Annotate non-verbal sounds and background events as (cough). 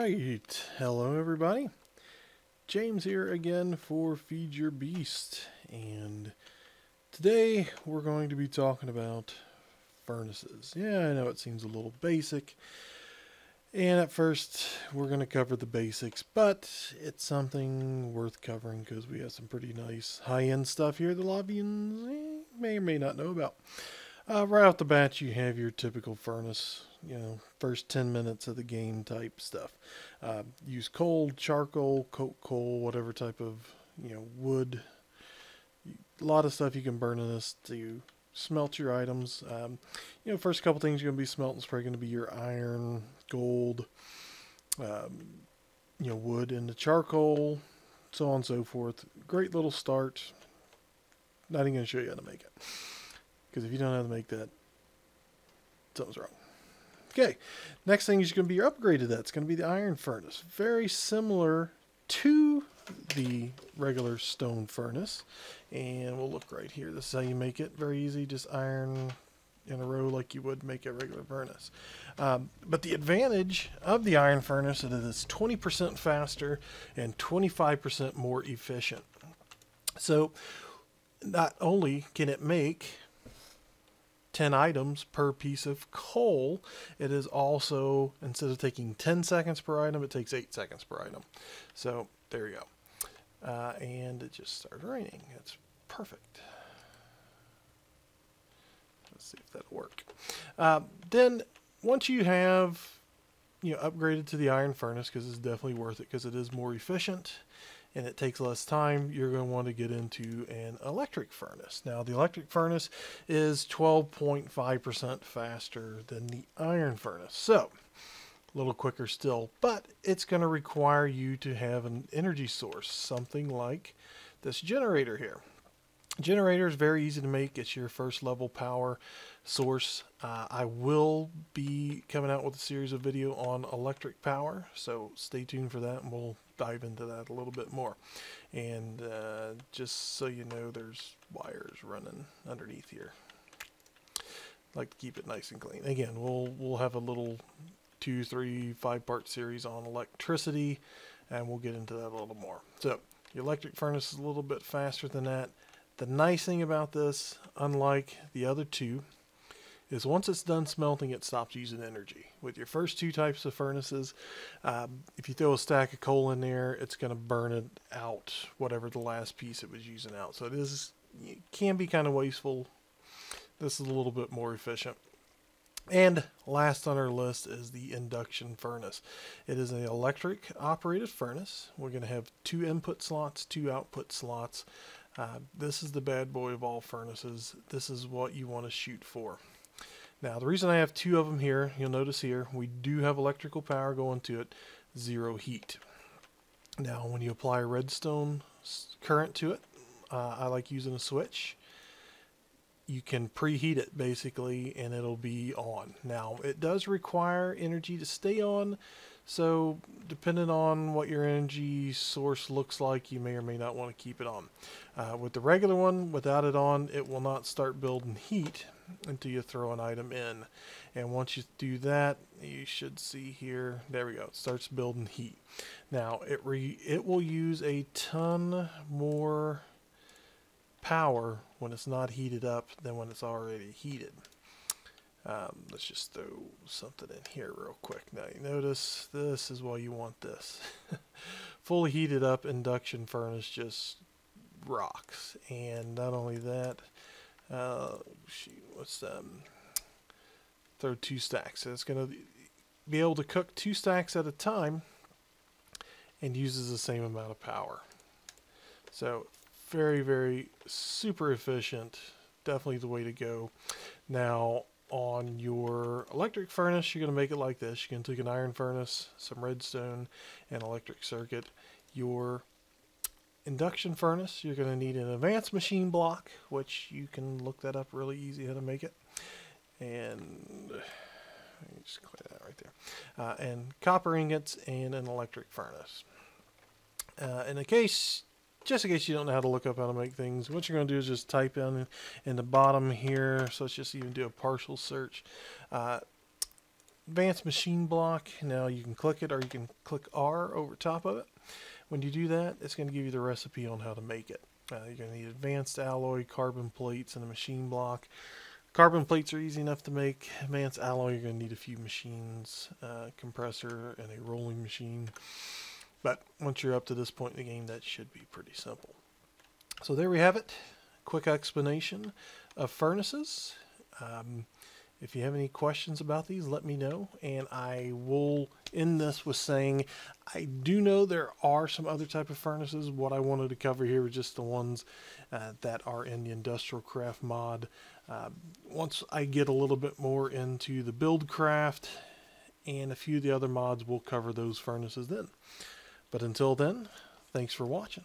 right. Hello, everybody. James here again for Feed Your Beast. And today we're going to be talking about furnaces. Yeah, I know it seems a little basic. And at first, we're going to cover the basics, but it's something worth covering because we have some pretty nice high-end stuff here that a lot may or may not know about. Uh, right off the bat, you have your typical furnace, you know, first 10 minutes of the game type stuff. Uh, use coal, charcoal, coke coal, whatever type of, you know, wood. A lot of stuff you can burn in this to smelt your items. Um, you know, first couple things you're going to be smelting is probably going to be your iron, gold, um, you know, wood the charcoal, so on and so forth. Great little start. Not even going to show you how to make it. Because if you don't know how to make that, something's wrong. Okay, next thing is going to be your upgrade to that. It's going to be the iron furnace. Very similar to the regular stone furnace. And we'll look right here. This is how you make it. Very easy. Just iron in a row like you would make a regular furnace. Um, but the advantage of the iron furnace is that it's 20% faster and 25% more efficient. So not only can it make 10 items per piece of coal. It is also, instead of taking 10 seconds per item, it takes 8 seconds per item. So there you go. Uh, and it just started raining. It's perfect. Let's see if that'll work. Uh, then once you have you know upgraded to the iron furnace because it's definitely worth it because it is more efficient and it takes less time, you're going to want to get into an electric furnace. Now, the electric furnace is 12.5% faster than the iron furnace. So, a little quicker still, but it's going to require you to have an energy source, something like this generator here. Generator is very easy to make. It's your first level power source. Uh, I will be coming out with a series of video on electric power, so stay tuned for that and we'll dive into that a little bit more. And uh, just so you know, there's wires running underneath here. like to keep it nice and clean. Again, we'll we'll have a little two, three, five part series on electricity, and we'll get into that a little more. So the electric furnace is a little bit faster than that. The nice thing about this, unlike the other two, is once it's done smelting, it stops using energy. With your first two types of furnaces, um, if you throw a stack of coal in there, it's going to burn it out, whatever the last piece it was using out. So it is it can be kind of wasteful. This is a little bit more efficient. And last on our list is the induction furnace. It is an electric operated furnace. We're going to have two input slots, two output slots. Uh, this is the bad boy of all furnaces. This is what you want to shoot for. Now the reason I have two of them here, you'll notice here, we do have electrical power going to it, zero heat. Now when you apply redstone current to it, uh, I like using a switch. You can preheat it basically and it'll be on. Now it does require energy to stay on, so depending on what your energy source looks like, you may or may not want to keep it on. Uh, with the regular one, without it on, it will not start building heat until you throw an item in. And once you do that, you should see here, there we go, it starts building heat. Now, it, re it will use a ton more power when it's not heated up than when it's already heated. Um, let's just throw something in here real quick. Now you notice this is why you want this. (laughs) Fully heated up induction furnace just rocks. And not only that, uh, shoot, what's um, throw two stacks. So it's going to be able to cook two stacks at a time and uses the same amount of power. So very, very super efficient. Definitely the way to go. Now, on your electric furnace, you're going to make it like this. You're going to take an iron furnace, some redstone, and electric circuit. Your induction furnace, you're going to need an advanced machine block, which you can look that up really easy how to make it. And just clear that right there. Uh, and copper ingots and an electric furnace. Uh, in the case just in case you don't know how to look up how to make things, what you're going to do is just type in in the bottom here. So let's just even do a partial search. Uh, advanced machine block. Now you can click it or you can click R over top of it. When you do that, it's going to give you the recipe on how to make it. Uh, you're going to need advanced alloy, carbon plates, and a machine block. Carbon plates are easy enough to make. Advanced alloy, you're going to need a few machines, uh, compressor, and a rolling machine. But once you're up to this point in the game, that should be pretty simple. So there we have it. Quick explanation of furnaces. Um, if you have any questions about these, let me know. And I will end this with saying I do know there are some other type of furnaces. What I wanted to cover here was just the ones uh, that are in the Industrial Craft mod. Uh, once I get a little bit more into the Buildcraft and a few of the other mods, we'll cover those furnaces then. But until then, thanks for watching.